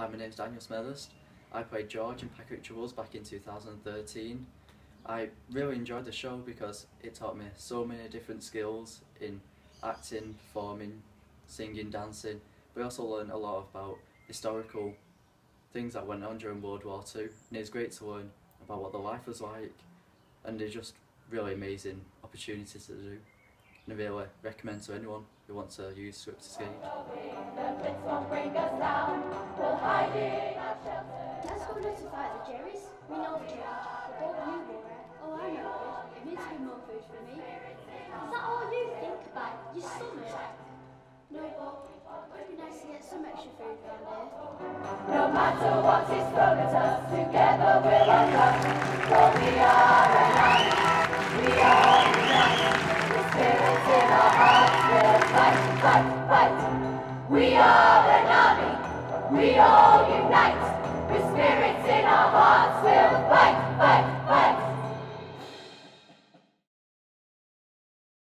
Hi, my name is Daniel Smethurst. I played George in Pack Troubles back in 2013. I really enjoyed the show because it taught me so many different skills in acting, performing, singing, dancing. We also learned a lot about historical things that went on during World War II and it's great to learn about what the life was like and they're just really amazing opportunities to do. And I really recommend to anyone who wants to use Script to The Jerry's. We know the change. The boat you wore. Oh, I know it. It needs to be more food for me. Is that all you think about? Your stomach? No, but it'd be nice to get some extra food around here. No matter what is thrown at us, together we'll overcome. For we are army, we are united. The spirit in our hearts will fight, fight, fight. We are an army, we all unite. God says.